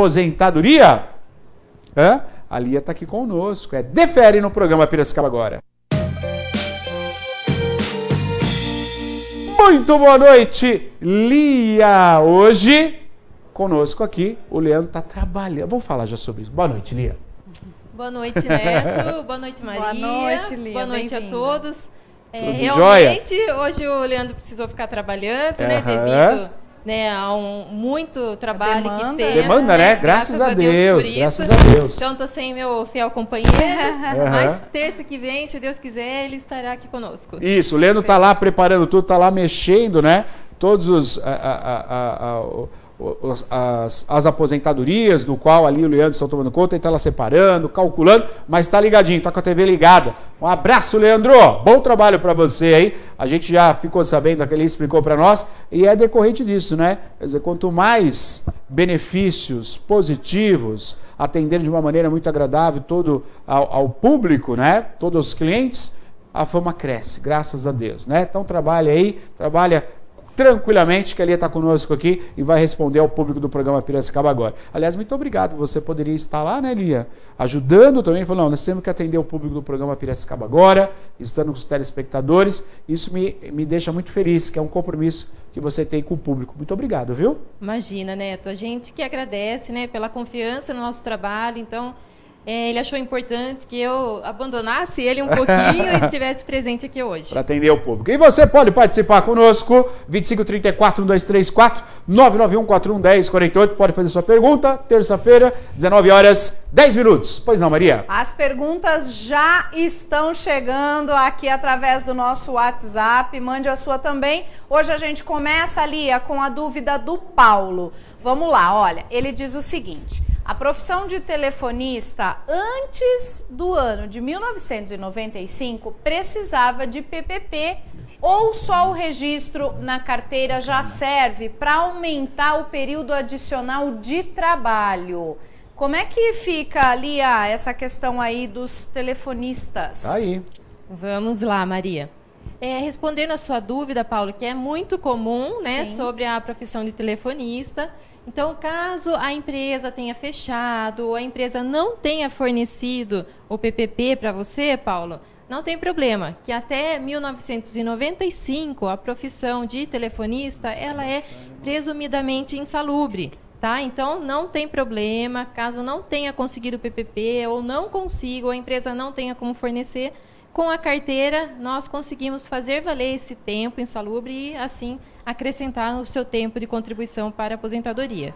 aposentadoria? Hã? A Lia está aqui conosco. É Defere no programa Piracicaba agora. Muito boa noite, Lia. Hoje, conosco aqui, o Leandro está trabalhando. Vamos falar já sobre isso. Boa noite, Lia. Boa noite, Neto. Boa noite, Maria. Boa noite, Lia. Boa noite a todos. É, realmente, hoje o Leandro precisou ficar trabalhando, né? Aham. Devido né, a um muito trabalho demanda. que temos. Demanda, né? Graças a Deus, por graças isso. a Deus. Então, tô sem meu fiel companheiro, mas terça que vem, se Deus quiser, ele estará aqui conosco. Isso, o Leandro tá lá preparando tudo, tá lá mexendo, né? Todos os a- a- a- as, as aposentadorias, do qual ali o Leandro estão tomando conta, ele tá lá separando, calculando, mas tá ligadinho, tá com a TV ligada. Um abraço, Leandro. Bom trabalho para você aí. A gente já ficou sabendo que ele explicou para nós e é decorrente disso, né? Quer dizer, quanto mais benefícios positivos, atender de uma maneira muito agradável todo ao, ao público, né? Todos os clientes, a fama cresce, graças a Deus, né? Então trabalha aí, trabalha tranquilamente, que a Lia está conosco aqui e vai responder ao público do programa Piracicaba agora. Aliás, muito obrigado, você poderia estar lá, né, Lia? Ajudando também, falou, não, nós temos que atender o público do programa Piracicaba agora, estando com os telespectadores, isso me, me deixa muito feliz, que é um compromisso que você tem com o público. Muito obrigado, viu? Imagina, Neto, a gente que agradece né, pela confiança no nosso trabalho. Então, ele achou importante que eu abandonasse ele um pouquinho e estivesse presente aqui hoje. para atender o público. E você pode participar conosco, 2534 1234 99141 1048, pode fazer sua pergunta, terça-feira, 19 horas 10 minutos. Pois não, Maria? As perguntas já estão chegando aqui através do nosso WhatsApp. Mande a sua também. Hoje a gente começa, Lia, com a dúvida do Paulo. Vamos lá, olha. Ele diz o seguinte: a profissão de telefonista antes do ano de 1995 precisava de PPP ou só o registro na carteira já serve para aumentar o período adicional de trabalho? Como é que fica, Lia, essa questão aí dos telefonistas? Tá aí. Vamos lá, Maria. É, respondendo a sua dúvida, Paulo, que é muito comum, né, Sim. sobre a profissão de telefonista. Então, caso a empresa tenha fechado ou a empresa não tenha fornecido o PPP para você, Paulo, não tem problema, que até 1995 a profissão de telefonista ela é presumidamente insalubre, tá? Então não tem problema, caso não tenha conseguido o PPP ou não consiga, ou a empresa não tenha como fornecer, com a carteira nós conseguimos fazer valer esse tempo insalubre e assim acrescentar o seu tempo de contribuição para a aposentadoria.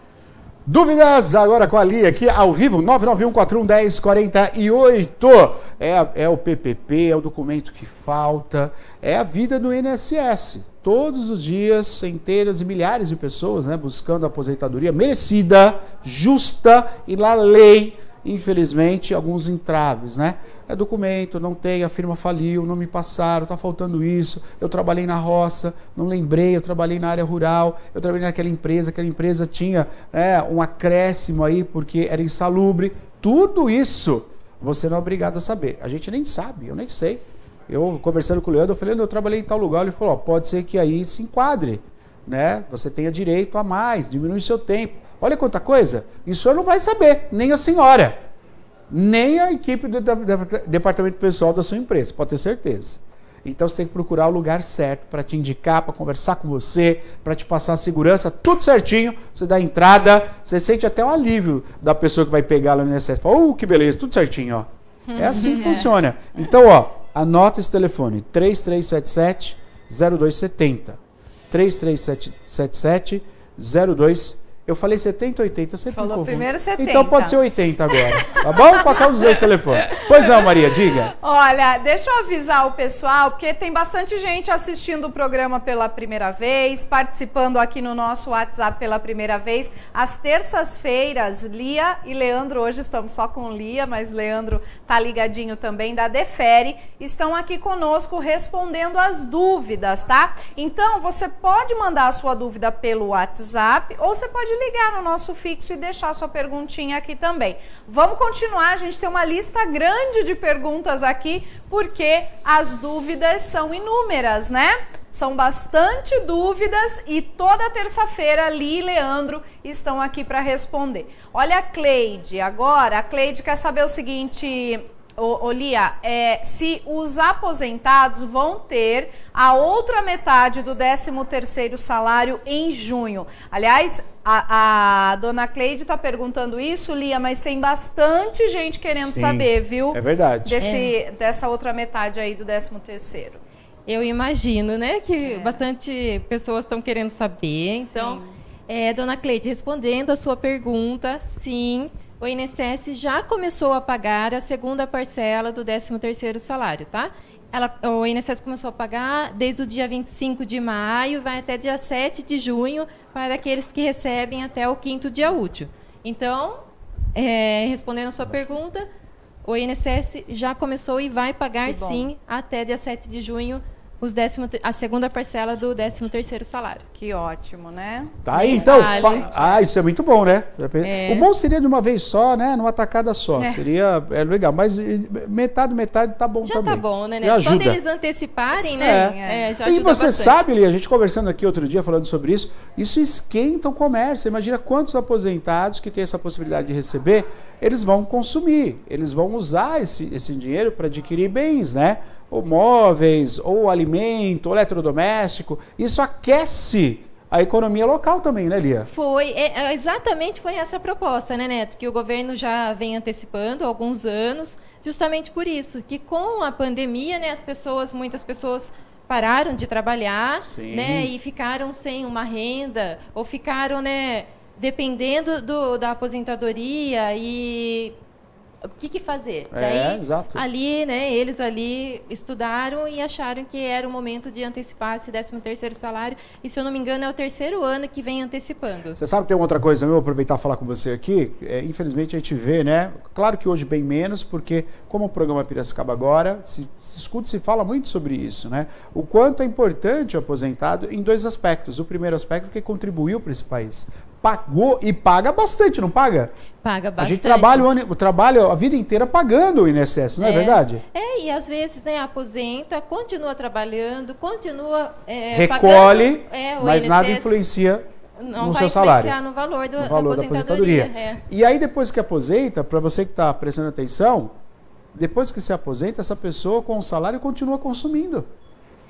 Dúvidas agora com a Lia aqui ao vivo, 991411048. É, é o PPP, é o documento que falta, é a vida do INSS. Todos os dias, centenas e milhares de pessoas né, buscando aposentadoria merecida, justa e na lei. Infelizmente, alguns entraves, né? É documento, não tem, a firma faliu, não me passaram, tá faltando isso. Eu trabalhei na roça, não lembrei, eu trabalhei na área rural, eu trabalhei naquela empresa, aquela empresa tinha né, um acréscimo aí porque era insalubre. Tudo isso você não é obrigado a saber. A gente nem sabe, eu nem sei. Eu conversando com o Leandro, eu falei, eu trabalhei em tal lugar, ele falou, pode ser que aí se enquadre, né? Você tenha direito a mais, diminui seu tempo. Olha quanta coisa, e o senhor não vai saber, nem a senhora, nem a equipe do, departamento pessoal da sua empresa, pode ter certeza. Então você tem que procurar o lugar certo para te indicar, para conversar com você, para te passar a segurança, tudo certinho. Você dá a entrada, você sente até um alívio da pessoa que vai pegar lá no INSS. Fala, oh, que beleza, tudo certinho, ó. É assim que funciona. Então, ó, anota esse telefone: 3377 0270. 3377 0270. Eu falei 70 ou 80, eu sempre Falou primeiro 70. Então pode ser 80 agora. Tá bom? Um dos dois telefones. Pois não, Maria, diga. Olha, deixa eu avisar o pessoal, porque tem bastante gente assistindo o programa pela primeira vez, participando aqui no nosso WhatsApp pela primeira vez. Às terças-feiras, Lia e Leandro, hoje estamos só com Lia, mas Leandro tá ligadinho também da Defere, estão aqui conosco respondendo as dúvidas, tá? Então, você pode mandar a sua dúvida pelo WhatsApp ou você pode ligar no nosso fixo e deixar sua perguntinha aqui também. Vamos continuar, a gente tem uma lista grande de perguntas aqui, porque as dúvidas são inúmeras, né? São bastante dúvidas e toda terça-feira Li e Leandro estão aqui para responder. Olha a Cleide, agora a Cleide quer saber o seguinte, Ô, ô Lia, é, se os aposentados vão ter a outra metade do 13º salário em junho. Aliás, a, a dona Cleide está perguntando isso, Lia, mas tem bastante gente querendo Sim, saber, viu? É verdade. Desse, é. Dessa outra metade aí do 13º. Eu imagino, né, que é. bastante pessoas estão querendo saber. Então, é, dona Cleide, respondendo a sua pergunta, sim, o INSS já começou a pagar a segunda parcela do 13º salário, tá? Ela, o INSS começou a pagar desde o dia 25 de maio, vai até dia 7 de junho, para aqueles que recebem até o quinto dia útil. Então, é, respondendo a sua pergunta, o INSS já começou e vai pagar sim até dia 7 de junho os décimo, a segunda parcela do 13 terceiro salário. Que ótimo, né? Tá aí, então. Ah, isso é muito bom, né? É. O bom seria de uma vez só, né? Numa tacada só. É. Seria é legal. Mas metade, metade tá bom já também. Já tá bom, né? Só ajuda. deles anteciparem, né? É. já e você bastante. sabe, Lia, a gente conversando aqui outro dia, falando sobre isso, isso esquenta o comércio. Imagina quantos aposentados que têm essa possibilidade de receber, eles vão consumir, eles vão usar esse, esse dinheiro para adquirir bens, né? ou móveis, ou alimento, ou eletrodoméstico. Isso aquece a economia local também, né, Lia? Foi, é, é, exatamente foi essa proposta, né, Neto? Que o governo já vem antecipando há alguns anos, justamente por isso, que com a pandemia, né, as pessoas, muitas pessoas pararam de trabalhar, Sim. né, e ficaram sem uma renda, ou ficaram, né, dependendo do, da aposentadoria e o que, que fazer? É, Daí, exato. ali, né, eles ali estudaram e acharam que era o momento de antecipar esse 13 terceiro salário. E se eu não me engano, é o terceiro ano que vem antecipando. Você sabe que tem outra coisa, eu vou aproveitar e falar com você aqui. É, infelizmente a gente vê, né? Claro que hoje bem menos, porque como o programa Piracicaba agora, se, se escuta se fala muito sobre isso, né? O quanto é importante o aposentado em dois aspectos. O primeiro aspecto é que contribuiu para esse país pagou e paga bastante, não paga? Paga bastante. A gente trabalha, o ano, trabalha a vida inteira pagando o INSS, não é, é, verdade? É, e às vezes né, aposenta, continua trabalhando, continua é, Recolhe, pagando, é, mas INSS, nada influencia não no vai seu salário. no valor, do, no valor da aposentadoria. Da aposentadoria. É. E aí depois que aposenta, para você que está prestando atenção, depois que se aposenta, essa pessoa com o salário continua consumindo.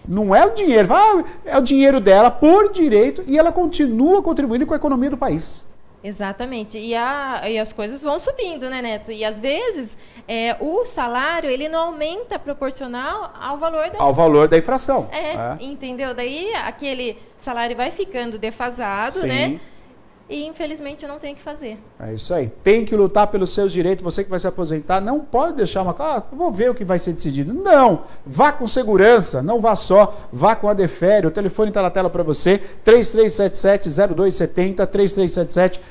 Não é o dinheiro, ah, é o dinheiro dela por direito e ela continua contribuindo com a economia do país. Exatamente. E, a, e as coisas vão subindo, né, Neto? E às vezes é, o salário ele não aumenta proporcional ao valor da ao valor da infração. É, é. entendeu? Daí aquele salário vai ficando defasado, Sim. né? E infelizmente eu não tenho que fazer. É isso aí. Tem que lutar pelos seus direitos. Você que vai se aposentar, não pode deixar uma. Ah, vou ver o que vai ser decidido. Não! Vá com segurança, não vá só, vá com a Defere. O telefone está na tela para você: 3377-0270,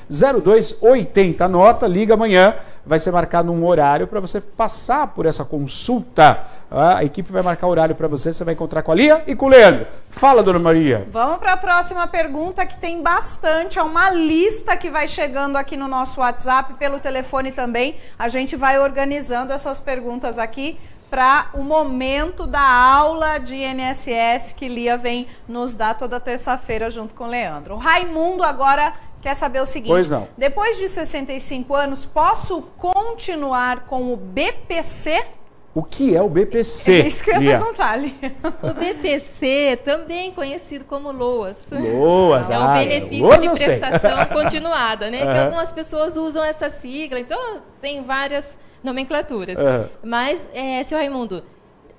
3377-0280. Anota, liga amanhã. Vai ser marcado um horário para você passar por essa consulta. A equipe vai marcar horário para você. Você vai encontrar com a Lia e com o Leandro. Fala, dona Maria. Vamos para a próxima pergunta que tem bastante. É uma lista que vai chegando aqui no nosso WhatsApp, pelo telefone também. A gente vai organizando essas perguntas aqui para o momento da aula de INSS que Lia vem nos dar toda terça-feira junto com o Leandro. O Raimundo agora quer saber o seguinte: pois não. depois de 65 anos, posso continuar com o BPC? O que é o BPC? É isso que eu ia perguntar ali. O BPC, também conhecido como LOAS. LOAS, É o ah, benefício LOAS de prestação continuada, né? Uhum. Que algumas pessoas usam essa sigla, então tem várias nomenclaturas. Uhum. Mas, é, seu Raimundo,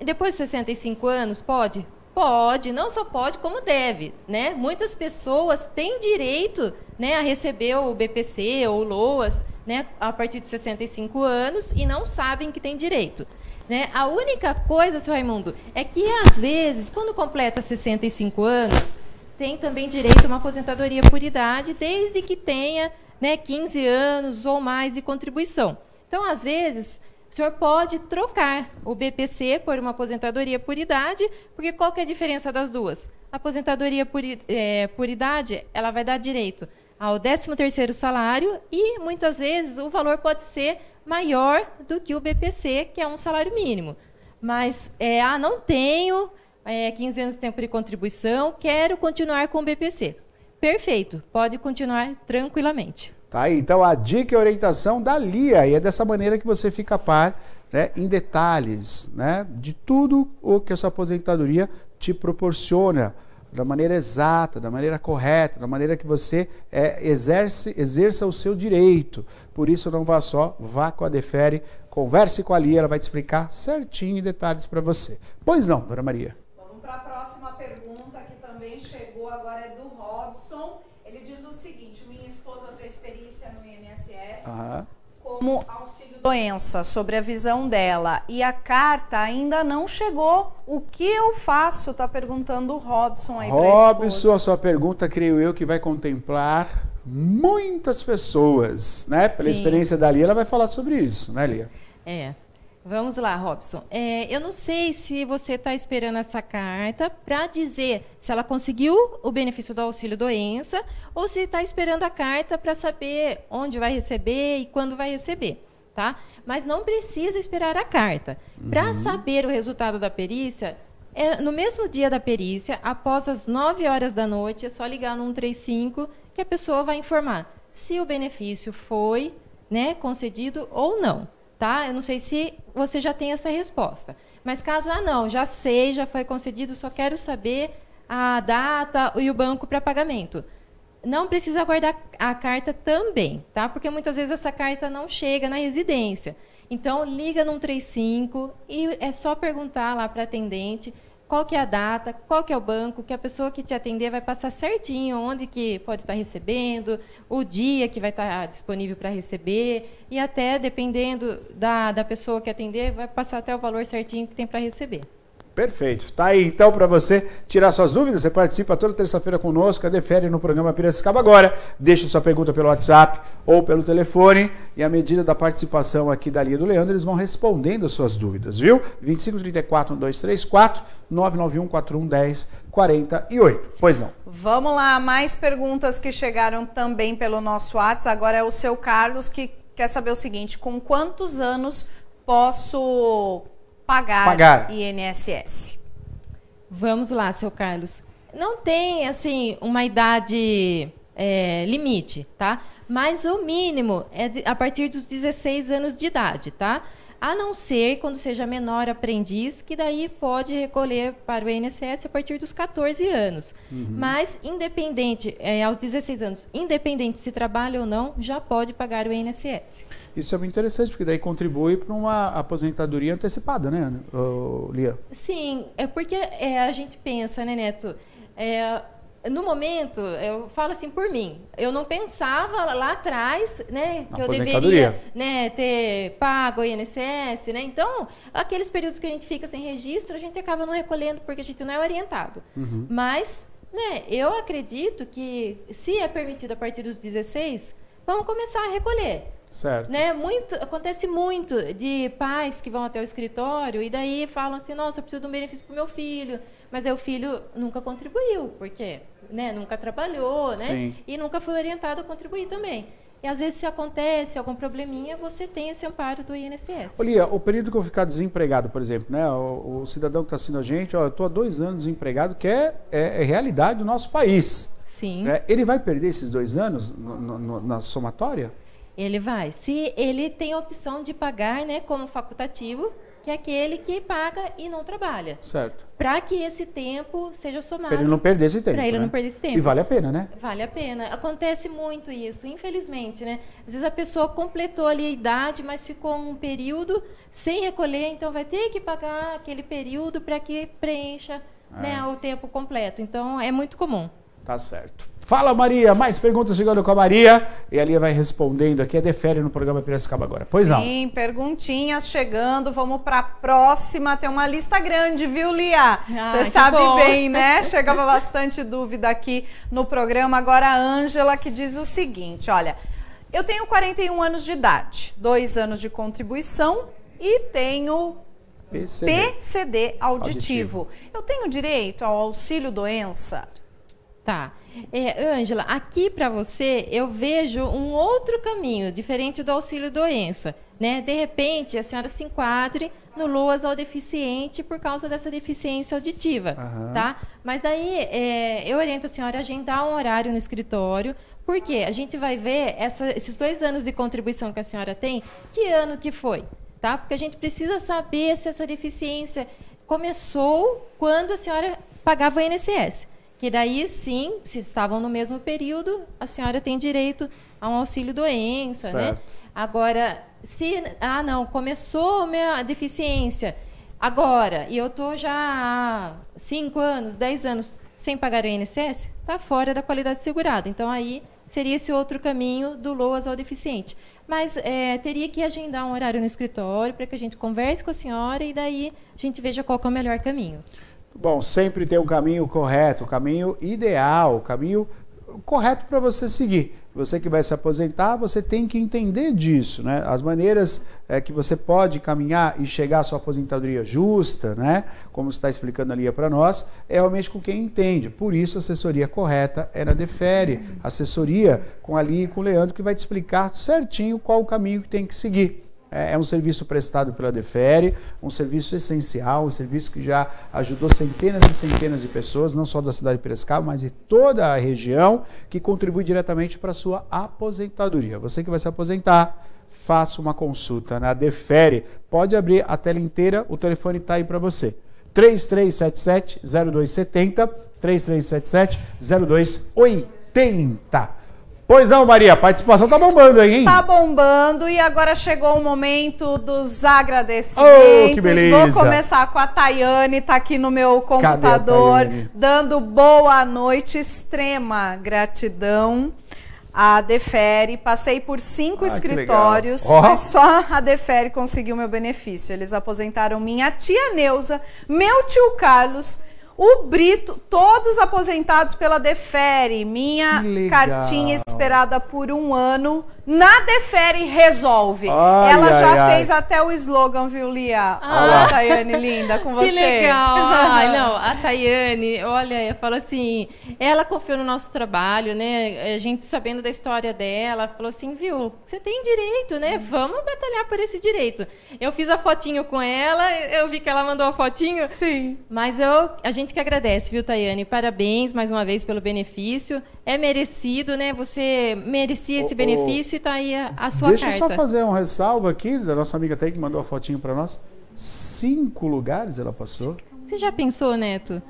depois de 65 anos, pode? Pode, não só pode, como deve, né? Muitas pessoas têm direito né, a receber o BPC ou LOAS, né, a partir de 65 anos e não sabem que tem direito. Né? A única coisa, seu Raimundo, é que às vezes, quando completa 65 anos, tem também direito a uma aposentadoria por idade, desde que tenha né, 15 anos ou mais de contribuição. Então, às vezes, o senhor pode trocar o BPC por uma aposentadoria por idade, porque qual que é a diferença das duas? A aposentadoria por, é, por idade, ela vai dar direito ao 13º salário e, muitas vezes, o valor pode ser maior do que o BPC, que é um salário mínimo. Mas, é, ah, não tenho é, 15 anos de tempo de contribuição, quero continuar com o BPC. Perfeito, pode continuar tranquilamente. Tá então a dica e a orientação da Lia, e é dessa maneira que você fica a par né, em detalhes né, de tudo o que essa aposentadoria te proporciona da maneira exata, da maneira correta, da maneira que você é, exerce, exerça o seu direito. Por isso, não vá só, vá com a Defere, converse com a Lia, ela vai te explicar certinho em detalhes para você. Pois não, Dona Maria? Vamos para a próxima pergunta, que também chegou, agora é do Robson. Ele diz o seguinte, minha esposa fez perícia no Aham. como auxílio doença, sobre a visão dela, e a carta ainda não chegou. O que eu faço? Está perguntando o Robson aí Robson, a sua pergunta, creio eu, que vai contemplar muitas pessoas, né? Pela Sim. experiência da Lia, ela vai falar sobre isso, né, Lia? É. Vamos lá, Robson. É, eu não sei se você está esperando essa carta para dizer se ela conseguiu o benefício do auxílio doença ou se está esperando a carta para saber onde vai receber e quando vai receber tá? Mas não precisa esperar a carta. Uhum. Para saber o resultado da perícia, é, no mesmo dia da perícia, após as 9 horas da noite, é só ligar no 135 que a pessoa vai informar se o benefício foi né, concedido ou não. Tá? Eu não sei se você já tem essa resposta. Mas caso, ah, não, já sei, já foi concedido, só quero saber a data e o banco para pagamento não precisa guardar a carta também, tá? Porque muitas vezes essa carta não chega na residência. Então, liga no 135 e é só perguntar lá para atendente qual que é a data, qual que é o banco, que a pessoa que te atender vai passar certinho onde que pode estar recebendo, o dia que vai estar disponível para receber e até, dependendo da, da pessoa que atender, vai passar até o valor certinho que tem para receber. Perfeito. Tá aí então para você tirar suas dúvidas. Você participa toda terça-feira conosco, a Defere no programa Piracicaba agora. Deixe sua pergunta pelo WhatsApp ou pelo telefone e à medida da participação aqui da Lia do Leandro, eles vão respondendo as suas dúvidas, viu? 2534 1234 991 4110 48. Pois não. Vamos lá, mais perguntas que chegaram também pelo nosso WhatsApp. Agora é o seu Carlos que quer saber o seguinte: com quantos anos posso pagar, pagar. INSS. Vamos lá, seu Carlos. Não tem, assim, uma idade é, limite, tá? Mas o mínimo é de, a partir dos 16 anos de idade, tá? A não ser quando seja menor aprendiz, que daí pode recolher para o INSS a partir dos 14 anos. Uhum. Mas, independente, é, aos 16 anos, independente se trabalha ou não, já pode pagar o INSS. Isso é muito interessante, porque daí contribui para uma aposentadoria antecipada, né, Lia? Sim, é porque é, a gente pensa, né, Neto? É, no momento, eu falo assim por mim, eu não pensava lá atrás, né, que eu deveria, né, ter pago o INSS, né? Então, aqueles períodos que a gente fica sem registro, a gente acaba não recolhendo porque a gente não é orientado. Uhum. Mas, né, eu acredito que se é permitido a partir dos 16, vamos começar a recolher. Certo. Né? Muito, acontece muito de pais que vão até o escritório e daí falam assim, nossa, eu preciso de um benefício para o meu filho, mas aí o filho nunca contribuiu, porque né, nunca trabalhou, né? Sim. E nunca foi orientado a contribuir também. E às vezes, se acontece algum probleminha, você tem esse amparo do INSS. Olia, o período que eu ficar desempregado, por exemplo, né? O, o cidadão que está assistindo a gente, ó, eu estou há dois anos desempregado, que é, é, é realidade do nosso país. Sim. Né? Ele vai perder esses dois anos no, no, na somatória? Ele vai. Se ele tem a opção de pagar né, como facultativo, que é aquele que paga e não trabalha. Certo. Para que esse tempo seja somado. Para ele não perder esse tempo. Para ele né? não perder esse tempo. E vale a pena, né? Vale a pena. Acontece muito isso, infelizmente, né? Às vezes a pessoa completou ali a idade, mas ficou um período sem recolher, então vai ter que pagar aquele período para que preencha é. né, o tempo completo. Então é muito comum. Tá certo. Fala Maria, mais perguntas chegando com a Maria e a Lia vai respondendo aqui, a Defere no programa Piracicaba agora. Pois Sim, não. Sim, perguntinhas chegando, vamos para a próxima, tem uma lista grande, viu Lia? Você sabe bom. bem, né? Chegava bastante dúvida aqui no programa. Agora a Ângela que diz o seguinte, olha, eu tenho 41 anos de idade, dois anos de contribuição e tenho PCD, PCD auditivo. auditivo. Eu tenho direito ao auxílio doença? Tá. É, Ângela, aqui para você eu vejo um outro caminho, diferente do auxílio doença. Né? De repente, a senhora se enquadre no LOAS ao deficiente por causa dessa deficiência auditiva, Aham. tá? Mas aí é, eu oriento a senhora a agendar um horário no escritório, porque a gente vai ver essa- esses dois anos de contribuição que a senhora tem, que ano que foi, tá? Porque a gente precisa saber se essa deficiência começou quando a senhora pagava o INSS. Que daí sim, se estavam no mesmo período, a senhora tem direito a um auxílio doença, né? Certo. Agora, se ah não, começou a minha deficiência agora e eu tô já há 5 anos, 10 anos sem pagar o INSS, tá fora da qualidade segurada. Então aí seria esse outro caminho do LOAS ao deficiente. Mas é, teria que agendar um horário no escritório para que a gente converse com a senhora e daí a gente veja qual é o melhor caminho. Bom, sempre tem um caminho correto, o caminho ideal, o caminho correto para você seguir. Você que vai se aposentar, você tem que entender disso, né? As maneiras é, que você pode caminhar e chegar à sua aposentadoria justa, né? Como está explicando ali para nós, é realmente com quem entende. Por isso, a assessoria correta é na Defere, assessoria com ali e com o Leandro, que vai te explicar certinho qual o caminho que tem que seguir. É é um serviço prestado pela Defere, um serviço essencial, um serviço que já ajudou centenas e centenas de pessoas, não só da cidade de Piracicaba, mas de toda a região, que contribui diretamente para a sua aposentadoria. Você que vai se aposentar, faça uma consulta na Defere. Pode abrir a tela inteira, o telefone está aí para você. 3377-0270, 3377-0280. Pois não, Maria, a participação tá bombando aí, hein? Tá bombando e agora chegou o momento dos agradecimentos. Oh, que beleza. Vou começar com a Tayane, tá aqui no meu computador, dando boa noite, extrema gratidão. A Defere, passei por cinco Ah, escritórios, mas só a Defere conseguiu meu benefício. Eles aposentaram minha tia Neuza, meu tio Carlos, o Brito, todos aposentados pela Defere. Minha cartinha esperada por um ano na Defere resolve. Ai, Ela já ai, ai. fez até o slogan, viu, Lia? Ah. Olha, Tayane, linda, com você. Que legal! Ai, não, a Tayane, olha, eu falo assim, ela confiou no nosso trabalho, né? A gente sabendo da história dela, falou assim, viu, você tem direito, né? Vamos batalhar por esse direito. Eu fiz a fotinho com ela, eu vi que ela mandou a fotinho, Sim. mas eu, a gente que agradece, viu, Tayane? Parabéns mais uma vez pelo benefício. É merecido, né? Você merecia esse ô, benefício tá aí a, a sua Deixa eu carta. só fazer um ressalvo aqui da nossa amiga Thay que mandou a fotinho para nós. Cinco lugares ela passou. Você já pensou, Neto?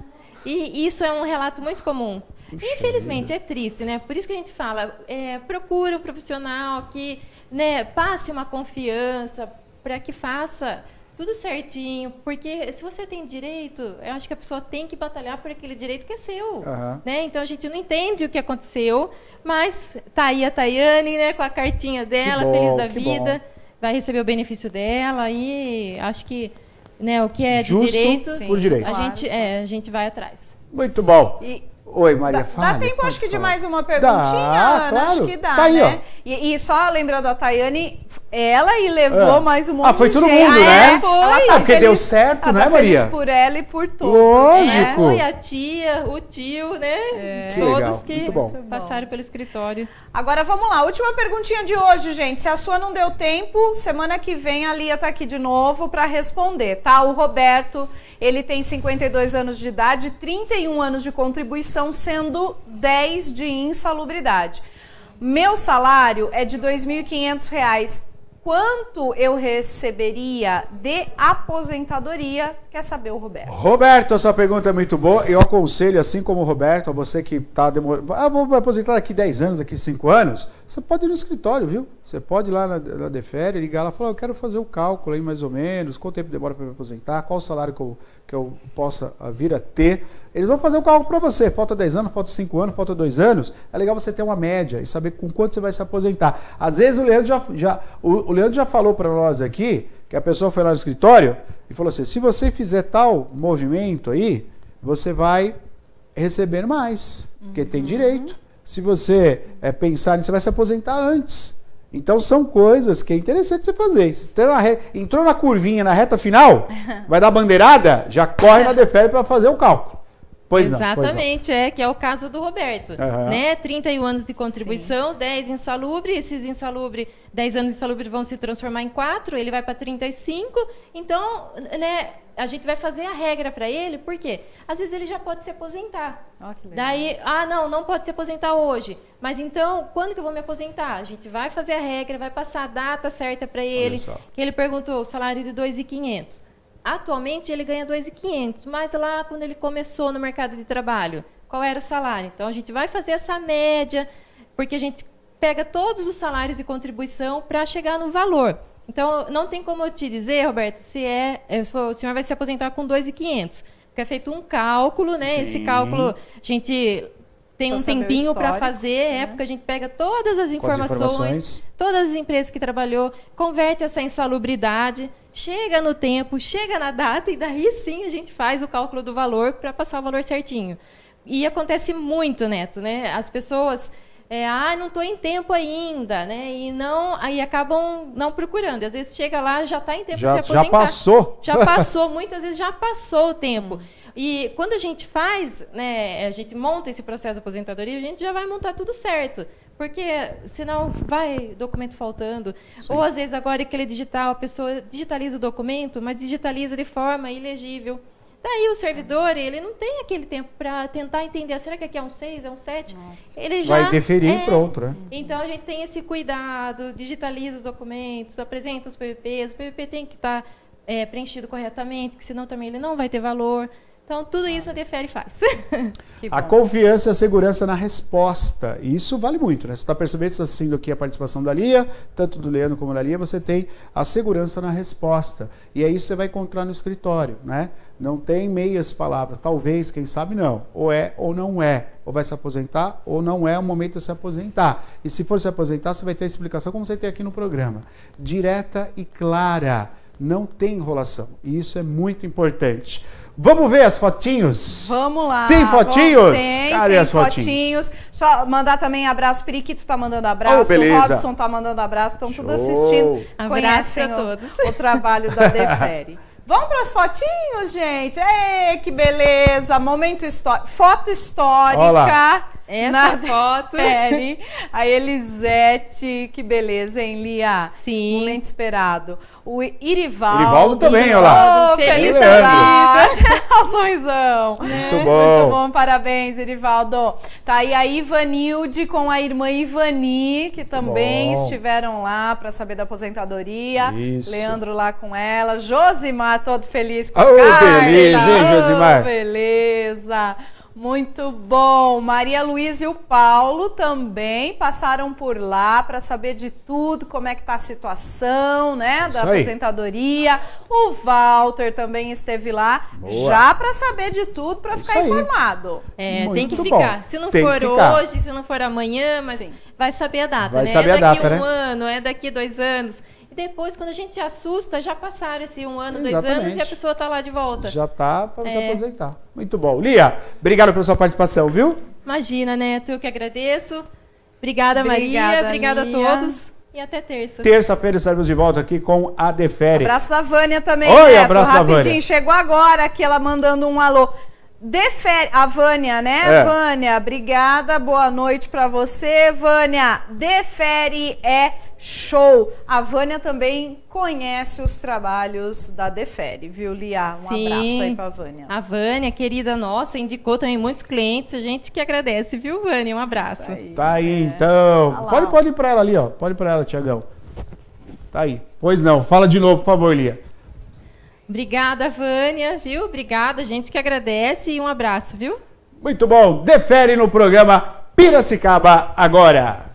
E isso é um relato muito comum. Puxa Infelizmente é triste, né? Por isso que a gente fala, é, procura um profissional que né, passe uma confiança para que faça tudo certinho, porque se você tem direito, eu acho que a pessoa tem que batalhar por aquele direito que é seu. Aham. Né? Então a gente não entende o que aconteceu, mas tá aí a Tayane, né, com a cartinha dela, bom, feliz da vida, vai receber o benefício dela e acho que né, o que é de Justo direito, Sim, por direito. a claro. gente é, a gente vai atrás. Muito bom. E Oi, Maria, dá, fala. dá tempo, acho que de falar. mais uma perguntinha, Dá, Ana? claro. Acho que dá, Tá aí, né? E, e só lembrando a Tayane, ela e levou Ah. mais um monte Ah, foi de todo gente. mundo, Ah, né? é? Ela Foi. tá Ah, porque feliz- deu certo, né, Maria? feliz por ela e por todos. Lógico. né? Foi a tia, o tio, né? Que Todos legal, que muito bom. passaram pelo escritório. Agora vamos lá, última perguntinha de hoje, gente. Se a sua não deu tempo, semana que vem a Lia tá aqui de novo para responder, tá? O Roberto, ele tem 52 anos de idade, 31 anos de contribuição, sendo 10 de insalubridade. Meu salário é de 2.500 reais. Quanto eu receberia de aposentadoria? Quer saber o Roberto? Roberto, a sua pergunta é muito boa. Eu aconselho, assim como o Roberto, a você que está demorando. Ah, vou aposentar daqui 10 anos, daqui 5 anos. Você pode ir no escritório, viu? Você pode ir lá na, na Defere, ligar lá e falar: Eu quero fazer o cálculo aí mais ou menos, quanto tempo demora para me aposentar, qual o salário que eu, que eu possa ah, vir a ter. Eles vão fazer o cálculo para você. Falta 10 anos, falta 5 anos, falta 2 anos. É legal você ter uma média e saber com quanto você vai se aposentar. Às vezes o Leandro já, já, o, o Leandro já falou para nós aqui que a pessoa foi lá no escritório e falou assim: se você fizer tal movimento aí, você vai receber mais, porque tem direito. Se você é, pensar nisso, você vai se aposentar antes. Então são coisas que é interessante você fazer. Se você na re- entrou na curvinha na reta final, vai dar bandeirada, já corre na Defere para fazer o cálculo. Pois não, Exatamente, é, que é o caso do Roberto. Uhum. Né? 31 anos de contribuição, Sim. 10 insalubre, esses insalubre, 10 anos insalubre vão se transformar em 4, ele vai para 35. Então, né, a gente vai fazer a regra para ele, por quê? Às vezes ele já pode se aposentar. Oh, Daí, ah, não, não pode se aposentar hoje. Mas então, quando que eu vou me aposentar? A gente vai fazer a regra, vai passar a data certa para ele. Que ele perguntou o salário de 2.500. Atualmente ele ganha 2.500, mas lá quando ele começou no mercado de trabalho, qual era o salário? Então a gente vai fazer essa média, porque a gente pega todos os salários de contribuição para chegar no valor. Então não tem como eu te dizer, Roberto, se é, é se o senhor vai se aposentar com 2.500, porque é feito um cálculo, né? Sim. Esse cálculo a gente tem um tempinho para fazer, né? é porque a gente pega todas as informações, as informações, todas as empresas que trabalhou, converte essa insalubridade chega no tempo, chega na data e daí sim a gente faz o cálculo do valor para passar o valor certinho. E acontece muito, Neto, né? As pessoas, é, ah, não estou em tempo ainda, né? E não, aí acabam não procurando. Às vezes chega lá, já está em tempo já, de se aposentar. Já passou. Já passou, muitas vezes já passou o tempo. E quando a gente faz, né, a gente monta esse processo de aposentadoria, a gente já vai montar tudo certo. Porque senão vai documento faltando. Sim. Ou às vezes agora aquele digital, a pessoa digitaliza o documento, mas digitaliza de forma ilegível. Daí o servidor, ele não tem aquele tempo para tentar entender, será que aqui é um 6, é um 7? Ele já vai deferir é, pronto, né? Então a gente tem esse cuidado, digitaliza os documentos, apresenta os PVPs, o PVP tem que estar tá, é, preenchido corretamente, que senão também ele não vai ter valor. Então, tudo isso a Defere faz. a confiança e a segurança na resposta. E isso vale muito, né? Você está percebendo, está assistindo aqui a participação da Lia, tanto do Leandro como da Lia, você tem a segurança na resposta. E é isso que você vai encontrar no escritório, né? Não tem meias palavras. Talvez, quem sabe não. Ou é ou não é. Ou vai se aposentar ou não é o momento de se aposentar. E se for se aposentar, você vai ter a explicação como você tem aqui no programa. Direta e clara. Não tem enrolação. E isso é muito importante. Vamos ver as fotinhos? Vamos lá. Tem fotinhos? Tem, Cadê tem as fotinhos? fotinhos? Só mandar também abraço. Periquito tá mandando abraço. Oh, beleza. O Robson tá mandando abraço. Estão tudo assistindo. Abraço a todos. O, o trabalho da Defere. Vamos para as fotinhos, gente? Ei, que beleza! Momento histórico. Foto histórica. Olá. Essa na foto. Defere. A Elisete, que beleza, hein, Lia? Sim. Momento esperado o Irivaldo. Irivaldo também, olha lá. Oh, feliz da vida. Muito bom. Muito bom, parabéns, Irivaldo. Tá aí a Ivanilde com a irmã Ivani, que também estiveram lá para saber da aposentadoria. Isso. Leandro lá com ela. Josimar, todo feliz com a oh, beleza, hein, Josimar? Oh, beleza. Muito bom. Maria Luísa e o Paulo também passaram por lá para saber de tudo, como é que está a situação, né, da aposentadoria. O Walter também esteve lá Boa. já para saber de tudo, para ficar aí. informado. É, Muito tem que ficar. Bom. Se não tem for hoje, se não for amanhã, mas Sim. vai saber a data, vai né? Saber é daqui a data, um né? ano, é daqui dois anos depois, quando a gente assusta, já passaram esse um ano, Exatamente. dois anos e a pessoa está lá de volta. Já está para é. se aposentar. Muito bom. Lia, obrigado pela sua participação, viu? Imagina, Neto, eu que agradeço. Obrigada, Obrigada Maria. Obrigada Lia. a todos. E até terça. Terça-feira estaremos de volta aqui com a Defere. Abraço da Vânia também, Oi, Neto. abraço Rapidinho, da Vânia. chegou agora aqui ela mandando um alô. Defere, a Vânia, né? É. Vânia, obrigada, boa noite para você, Vânia. Defere é Show! A Vânia também conhece os trabalhos da Defere, viu, Lia? Um Sim, abraço aí pra Vânia. A Vânia, querida nossa, indicou também muitos clientes. A gente que agradece, viu, Vânia? Um abraço. Aí, tá aí, é. então. Tá pode, pode ir pra ela ali, ó. Pode ir pra ela, Tiagão. Tá aí. Pois não, fala de novo, por favor, Lia. Obrigada, Vânia, viu? Obrigada, gente que agradece e um abraço, viu? Muito bom. Defere no programa Piracicaba agora.